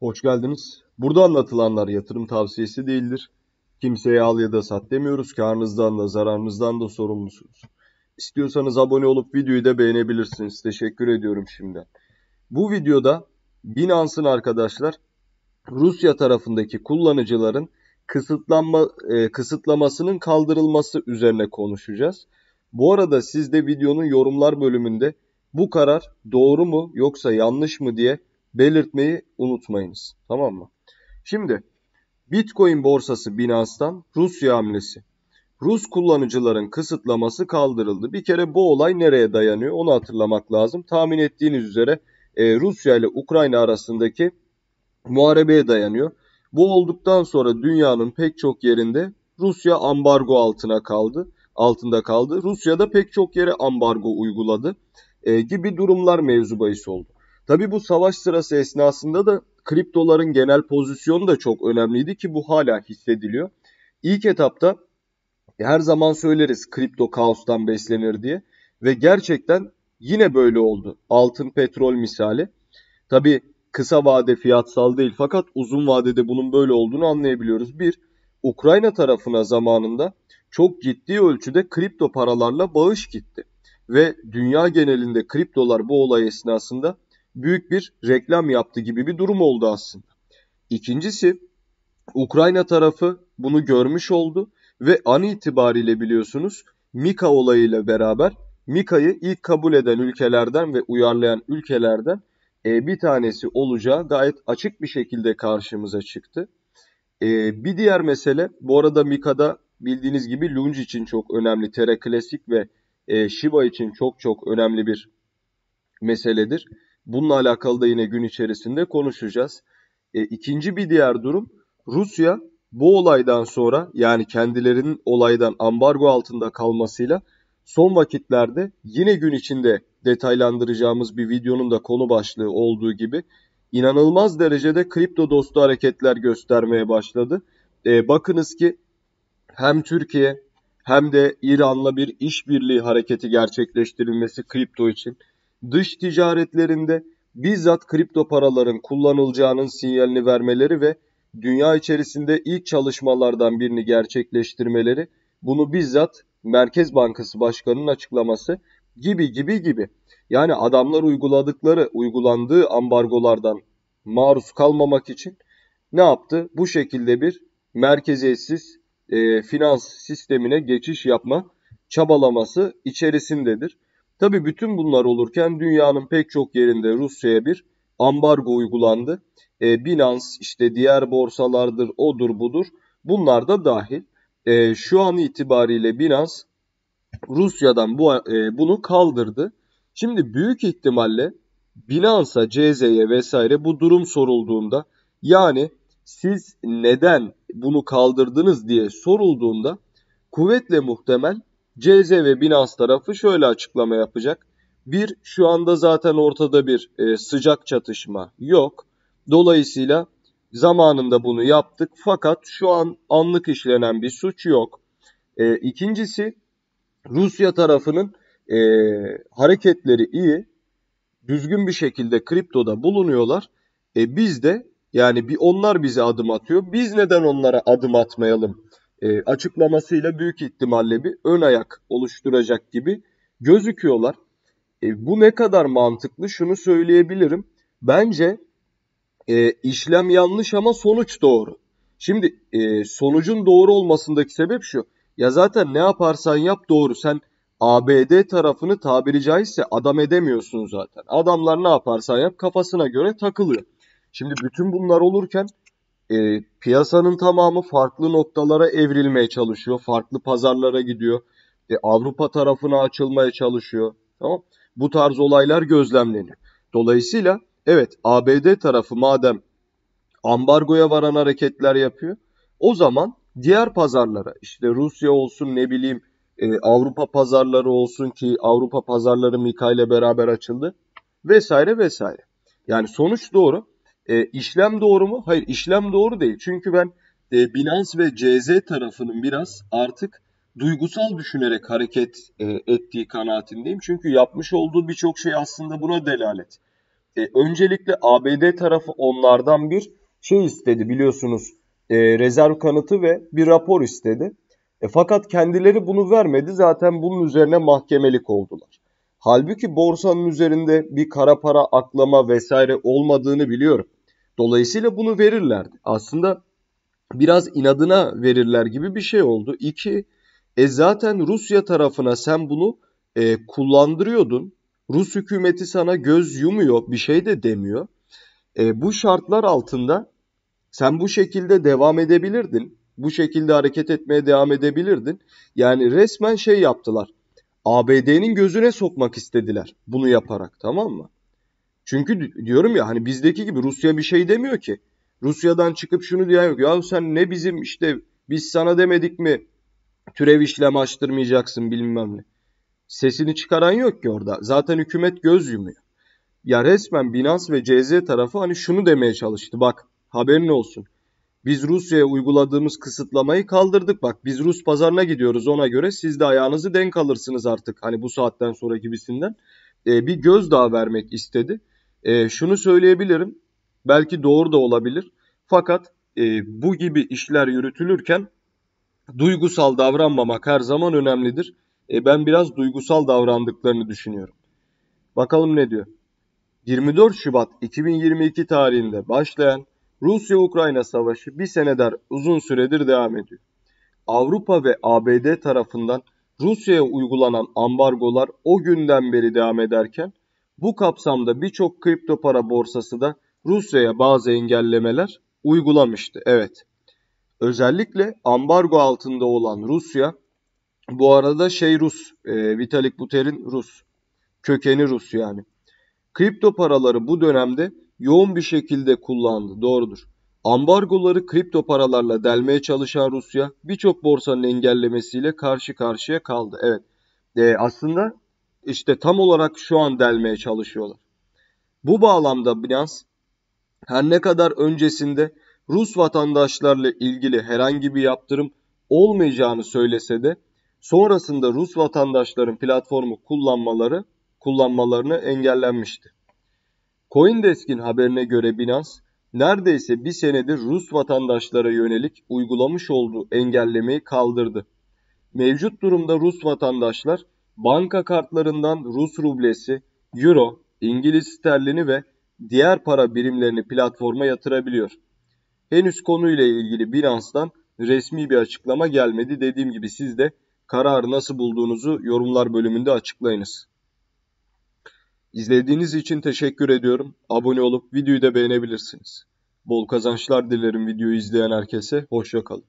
Hoş geldiniz. Burada anlatılanlar yatırım tavsiyesi değildir. Kimseye al ya da sat demiyoruz. Karnınızdan da zararınızdan da sorumlusunuz. İstiyorsanız abone olup videoyu da beğenebilirsiniz. Teşekkür ediyorum şimdiden. Bu videoda Binance'ın arkadaşlar Rusya tarafındaki kullanıcıların kısıtlanma e, kısıtlamasının kaldırılması üzerine konuşacağız. Bu arada siz de videonun yorumlar bölümünde bu karar doğru mu yoksa yanlış mı diye belirtmeyi unutmayınız. Tamam mı? Şimdi Bitcoin borsası Binance'tan Rusya hamlesi. Rus kullanıcıların kısıtlaması kaldırıldı. Bir kere bu olay nereye dayanıyor onu hatırlamak lazım. Tahmin ettiğiniz üzere e, Rusya ile Ukrayna arasındaki muharebeye dayanıyor. Bu olduktan sonra dünyanın pek çok yerinde Rusya ambargo altına kaldı, altında kaldı. Rusya da pek çok yere ambargo uyguladı e, gibi durumlar mevzu bahis oldu. Tabi bu savaş sırası esnasında da kriptoların genel pozisyonu da çok önemliydi ki bu hala hissediliyor. İlk etapta her zaman söyleriz kripto kaostan beslenir diye ve gerçekten yine böyle oldu. Altın, petrol misali. Tabi kısa vade fiyatsal değil fakat uzun vadede bunun böyle olduğunu anlayabiliyoruz. Bir, Ukrayna tarafına zamanında çok ciddi ölçüde kripto paralarla bağış gitti. Ve dünya genelinde kriptolar bu olay esnasında büyük bir reklam yaptı gibi bir durum oldu aslında. İkincisi Ukrayna tarafı bunu görmüş oldu ve an itibariyle biliyorsunuz Mika olayıyla beraber Mika'yı ilk kabul eden ülkelerden ve uyarlayan ülkelerden e, bir tanesi olacağı gayet açık bir şekilde karşımıza çıktı. E, bir diğer mesele bu arada Mika'da bildiğiniz gibi Lunge için çok önemli, Terra Classic ve e, Shiba için çok çok önemli bir meseledir. Bununla alakalı da yine gün içerisinde konuşacağız. E, ikinci bir diğer durum Rusya bu olaydan sonra yani kendilerinin olaydan ambargo altında kalmasıyla son vakitlerde yine gün içinde detaylandıracağımız bir videonun da konu başlığı olduğu gibi inanılmaz derecede kripto dostu hareketler göstermeye başladı. E, bakınız ki hem Türkiye hem de İran'la bir işbirliği hareketi gerçekleştirilmesi kripto için dış ticaretlerinde bizzat kripto paraların kullanılacağının sinyalini vermeleri ve dünya içerisinde ilk çalışmalardan birini gerçekleştirmeleri bunu bizzat Merkez Bankası Başkanı'nın açıklaması gibi gibi gibi. Yani adamlar uyguladıkları, uygulandığı ambargolardan maruz kalmamak için ne yaptı? Bu şekilde bir merkeziyetsiz e, finans sistemine geçiş yapma çabalaması içerisindedir. Tabi bütün bunlar olurken dünyanın pek çok yerinde Rusya'ya bir ambargo uygulandı. E, Binance işte diğer borsalardır odur budur bunlar da dahil. E, şu an itibariyle Binance Rusya'dan bu e, bunu kaldırdı. Şimdi büyük ihtimalle Binance'a, CZ'ye vesaire bu durum sorulduğunda yani siz neden bunu kaldırdınız diye sorulduğunda kuvvetle muhtemel CZ ve Binance tarafı şöyle açıklama yapacak. Bir, şu anda zaten ortada bir e, sıcak çatışma yok. Dolayısıyla zamanında bunu yaptık fakat şu an anlık işlenen bir suç yok. E, ikincisi Rusya tarafının e, hareketleri iyi. Düzgün bir şekilde kriptoda bulunuyorlar. E, biz de yani bir onlar bize adım atıyor. Biz neden onlara adım atmayalım e, açıklamasıyla büyük ihtimalle bir ön ayak oluşturacak gibi gözüküyorlar. E, bu ne kadar mantıklı şunu söyleyebilirim. Bence e, işlem yanlış ama sonuç doğru. Şimdi e, sonucun doğru olmasındaki sebep şu. Ya zaten ne yaparsan yap doğru. Sen ABD tarafını tabiri caizse adam edemiyorsun zaten. Adamlar ne yaparsan yap kafasına göre takılıyor. Şimdi bütün bunlar olurken e, piyasanın tamamı farklı noktalara evrilmeye çalışıyor. Farklı pazarlara gidiyor. E, Avrupa tarafına açılmaya çalışıyor. Tamam Bu tarz olaylar gözlemleniyor. Dolayısıyla evet ABD tarafı madem ambargoya varan hareketler yapıyor. O zaman diğer pazarlara işte Rusya olsun ne bileyim e, Avrupa pazarları olsun ki Avrupa pazarları Mika ile beraber açıldı vesaire vesaire. Yani sonuç doğru. E, işlem doğru mu? Hayır işlem doğru değil. Çünkü ben e, Binance ve CZ tarafının biraz artık duygusal düşünerek hareket e, ettiği kanaatindeyim. Çünkü yapmış olduğu birçok şey aslında buna delalet. e, öncelikle ABD tarafı onlardan bir şey istedi biliyorsunuz e, rezerv kanıtı ve bir rapor istedi. E, fakat kendileri bunu vermedi zaten bunun üzerine mahkemelik oldular. Halbuki borsanın üzerinde bir kara para aklama vesaire olmadığını biliyorum. Dolayısıyla bunu verirlerdi. Aslında biraz inadına verirler gibi bir şey oldu. İki, e zaten Rusya tarafına sen bunu e, kullandırıyordun. Rus hükümeti sana göz yumuyor, bir şey de demiyor. E, bu şartlar altında sen bu şekilde devam edebilirdin. Bu şekilde hareket etmeye devam edebilirdin. Yani resmen şey yaptılar. ABD'nin gözüne sokmak istediler bunu yaparak tamam mı? Çünkü diyorum ya hani bizdeki gibi Rusya bir şey demiyor ki. Rusya'dan çıkıp şunu diyen yok. Ya sen ne bizim işte biz sana demedik mi türev işlem açtırmayacaksın bilmem ne. Sesini çıkaran yok ki orada. Zaten hükümet göz yumuyor. Ya resmen Binance ve CZ tarafı hani şunu demeye çalıştı. Bak haberin olsun. Biz Rusya'ya uyguladığımız kısıtlamayı kaldırdık. Bak biz Rus pazarına gidiyoruz ona göre siz de ayağınızı denk alırsınız artık. Hani bu saatten sonra gibisinden. Ee, bir gözdağı vermek istedi. Ee, şunu söyleyebilirim. Belki doğru da olabilir. Fakat e, bu gibi işler yürütülürken duygusal davranmamak her zaman önemlidir. E, ben biraz duygusal davrandıklarını düşünüyorum. Bakalım ne diyor. 24 Şubat 2022 tarihinde başlayan Rusya-Ukrayna savaşı bir seneder uzun süredir devam ediyor. Avrupa ve ABD tarafından Rusya'ya uygulanan ambargolar o günden beri devam ederken bu kapsamda birçok kripto para borsası da Rusya'ya bazı engellemeler uygulamıştı. Evet. Özellikle ambargo altında olan Rusya bu arada şey Rus, e, Vitalik Buterin Rus. Kökeni Rus yani. Kripto paraları bu dönemde yoğun bir şekilde kullandı. Doğrudur. Ambargoları kripto paralarla delmeye çalışan Rusya birçok borsanın engellemesiyle karşı karşıya kaldı. Evet. E, aslında işte tam olarak şu an delmeye çalışıyorlar. Bu bağlamda Binance her ne kadar öncesinde Rus vatandaşlarla ilgili herhangi bir yaptırım olmayacağını söylese de sonrasında Rus vatandaşların platformu kullanmaları kullanmalarını engellenmişti. Coindesk'in haberine göre Binance neredeyse bir senedir Rus vatandaşlara yönelik uygulamış olduğu engellemeyi kaldırdı. Mevcut durumda Rus vatandaşlar banka kartlarından Rus rublesi, euro, İngiliz sterlini ve diğer para birimlerini platforma yatırabiliyor. Henüz konuyla ilgili Binance'dan resmi bir açıklama gelmedi. Dediğim gibi siz de kararı nasıl bulduğunuzu yorumlar bölümünde açıklayınız. İzlediğiniz için teşekkür ediyorum. Abone olup videoyu da beğenebilirsiniz. Bol kazançlar dilerim videoyu izleyen herkese. Hoşçakalın.